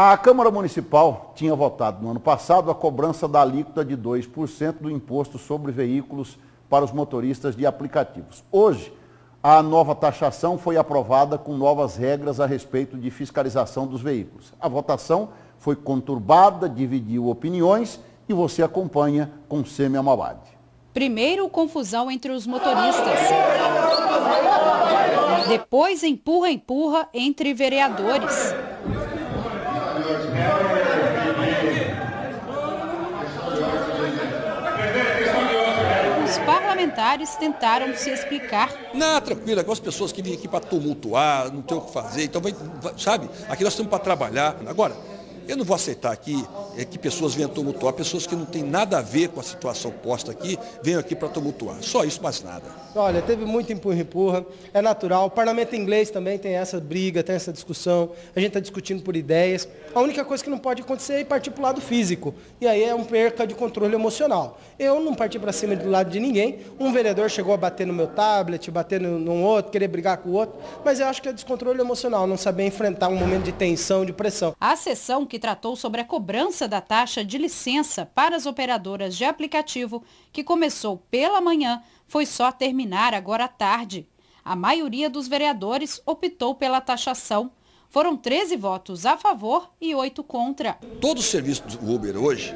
A Câmara Municipal tinha votado no ano passado a cobrança da alíquota de 2% do imposto sobre veículos para os motoristas de aplicativos. Hoje, a nova taxação foi aprovada com novas regras a respeito de fiscalização dos veículos. A votação foi conturbada, dividiu opiniões e você acompanha com Semi Amabad. Primeiro, confusão entre os motoristas. Depois, empurra-empurra entre vereadores. Parlamentares tentaram se explicar. Não, tranquilo, algumas pessoas que vêm aqui para tumultuar, não tem o que fazer, então, vai, sabe, aqui nós estamos para trabalhar. Agora, eu não vou aceitar aqui é, que pessoas venham tumultuar, pessoas que não têm nada a ver com a situação posta aqui, venham aqui para tumultuar. Só isso, mais nada. Olha, teve muito empurra-empurra, é natural. O parlamento inglês também tem essa briga, tem essa discussão. A gente está discutindo por ideias. A única coisa que não pode acontecer é partir para o lado físico. E aí é um perca de controle emocional. Eu não parti para cima do lado de ninguém. Um vereador chegou a bater no meu tablet, bater no, num outro, querer brigar com o outro. Mas eu acho que é descontrole emocional, não saber enfrentar um momento de tensão, de pressão. A sessão que tratou sobre a cobrança da taxa de licença para as operadoras de aplicativo, que começou pela manhã, foi só terminar agora à tarde. A maioria dos vereadores optou pela taxação. Foram 13 votos a favor e 8 contra. Todo o serviço do Uber hoje,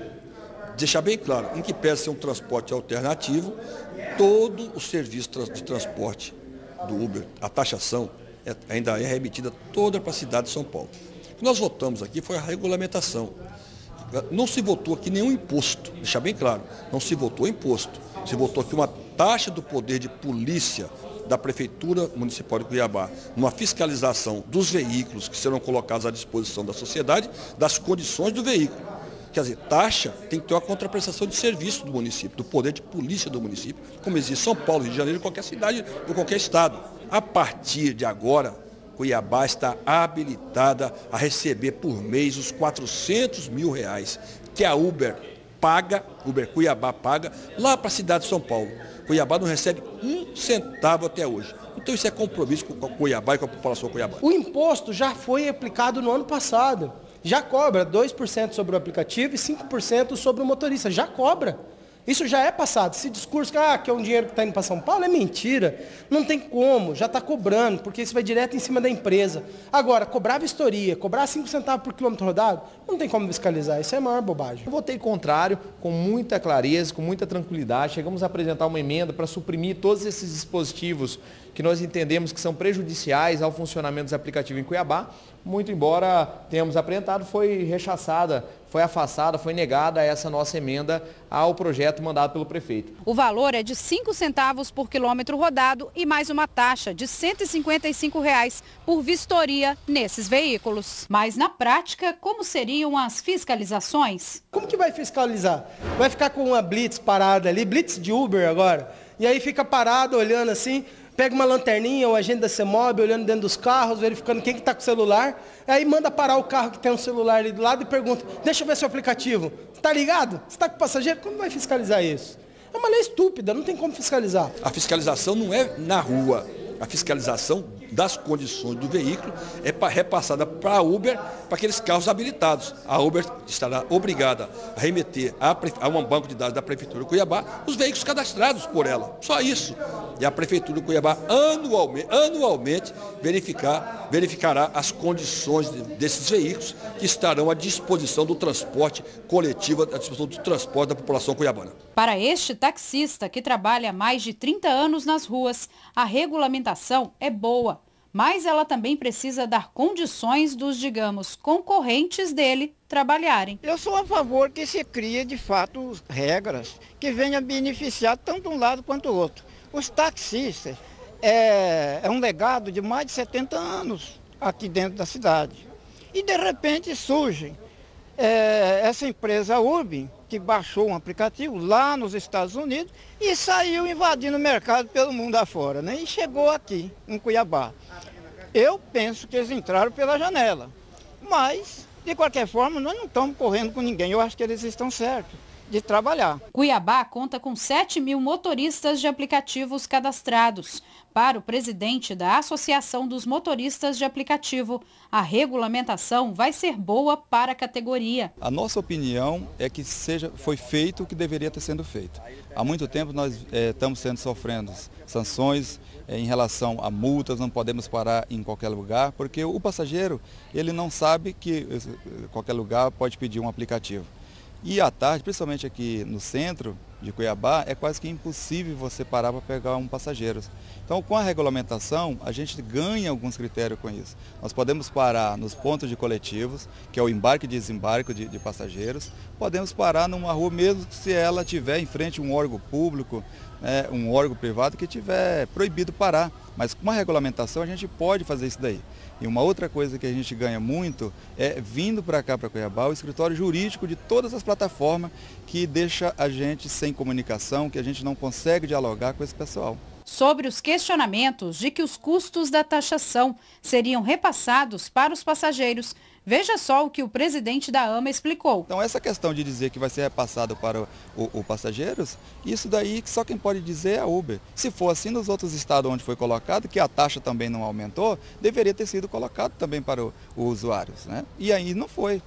deixar bem claro, em que peça ser um transporte alternativo, todo o serviço de transporte do Uber, a taxação, é, ainda é remetida toda para a cidade de São Paulo que nós votamos aqui foi a regulamentação. Não se votou aqui nenhum imposto, deixar bem claro, não se votou imposto. Se votou aqui uma taxa do poder de polícia da Prefeitura Municipal de Cuiabá, uma fiscalização dos veículos que serão colocados à disposição da sociedade, das condições do veículo. Quer dizer, taxa tem que ter uma contraprestação de serviço do município, do poder de polícia do município, como existe São Paulo, Rio de Janeiro, qualquer cidade ou qualquer estado. A partir de agora, Cuiabá está habilitada a receber por mês os 400 mil reais que a Uber paga, Uber Cuiabá paga, lá para a cidade de São Paulo. Cuiabá não recebe um centavo até hoje. Então isso é compromisso com Cuiabá e com a população Cuiabá. O imposto já foi aplicado no ano passado. Já cobra 2% sobre o aplicativo e 5% sobre o motorista. Já cobra. Isso já é passado. Esse discurso que, ah, que é um dinheiro que está indo para São Paulo é mentira. Não tem como, já está cobrando, porque isso vai direto em cima da empresa. Agora, cobrar vistoria, cobrar 5 centavos por quilômetro rodado, não tem como fiscalizar. Isso é a maior bobagem. Eu votei contrário, com muita clareza, com muita tranquilidade. Chegamos a apresentar uma emenda para suprimir todos esses dispositivos que nós entendemos que são prejudiciais ao funcionamento dos aplicativos em Cuiabá, muito embora tenhamos apresentado, foi rechaçada, foi afastada, foi negada essa nossa emenda ao projeto mandado pelo prefeito. O valor é de 5 centavos por quilômetro rodado e mais uma taxa de 155 reais por vistoria nesses veículos. Mas na prática, como seriam as fiscalizações? Como que vai fiscalizar? Vai ficar com uma blitz parada ali, blitz de Uber agora, e aí fica parado olhando assim, pega uma lanterninha, o agente da CEMOB, olhando dentro dos carros, verificando quem que está com o celular, aí manda parar o carro que tem um celular ali do lado e pergunta, deixa eu ver seu aplicativo, está ligado? Você está com passageiro? Como vai fiscalizar isso? É uma lei estúpida, não tem como fiscalizar. A fiscalização não é na rua, a fiscalização das condições do veículo é repassada para a Uber, para aqueles carros habilitados. A Uber estará obrigada a remeter a, a um banco de dados da Prefeitura de Cuiabá os veículos cadastrados por ela. Só isso. E a Prefeitura de Cuiabá anualmente, anualmente verificar, verificará as condições desses veículos que estarão à disposição do transporte coletivo, à disposição do transporte da população cuiabana. Para este taxista que trabalha há mais de 30 anos nas ruas, a regulamentação é boa mas ela também precisa dar condições dos, digamos, concorrentes dele trabalharem. Eu sou a favor que se crie, de fato, regras que venham beneficiar tanto um lado quanto o outro. Os taxistas é, é um legado de mais de 70 anos aqui dentro da cidade. E, de repente, surge é, essa empresa Urbim, que baixou um aplicativo lá nos Estados Unidos e saiu invadindo o mercado pelo mundo afora, né? E chegou aqui, em Cuiabá. Eu penso que eles entraram pela janela. Mas, de qualquer forma, nós não estamos correndo com ninguém. Eu acho que eles estão certos de trabalhar. Cuiabá conta com 7 mil motoristas de aplicativos cadastrados, Para o presidente da Associação dos Motoristas de Aplicativo, a regulamentação vai ser boa para a categoria. A nossa opinião é que seja, foi feito o que deveria ter sido feito. Há muito tempo nós é, estamos sendo sofrendo sanções é, em relação a multas, não podemos parar em qualquer lugar, porque o passageiro ele não sabe que qualquer lugar pode pedir um aplicativo. E à tarde, principalmente aqui no centro de Cuiabá, é quase que impossível você parar para pegar um passageiro. Então, com a regulamentação, a gente ganha alguns critérios com isso. Nós podemos parar nos pontos de coletivos, que é o embarque e desembarque de, de passageiros. Podemos parar numa rua mesmo se ela tiver em frente um órgão público, né, um órgão privado que tiver proibido parar. Mas com a regulamentação a gente pode fazer isso daí. E uma outra coisa que a gente ganha muito é vindo para cá, para Cuiabá, o escritório jurídico de todas as plataformas que deixa a gente sem comunicação, que a gente não consegue dialogar com esse pessoal sobre os questionamentos de que os custos da taxação seriam repassados para os passageiros. Veja só o que o presidente da AMA explicou. Então essa questão de dizer que vai ser repassado para os passageiros, isso daí só quem pode dizer é a Uber. Se for assim nos outros estados onde foi colocado, que a taxa também não aumentou, deveria ter sido colocado também para os usuários. Né? E aí não foi.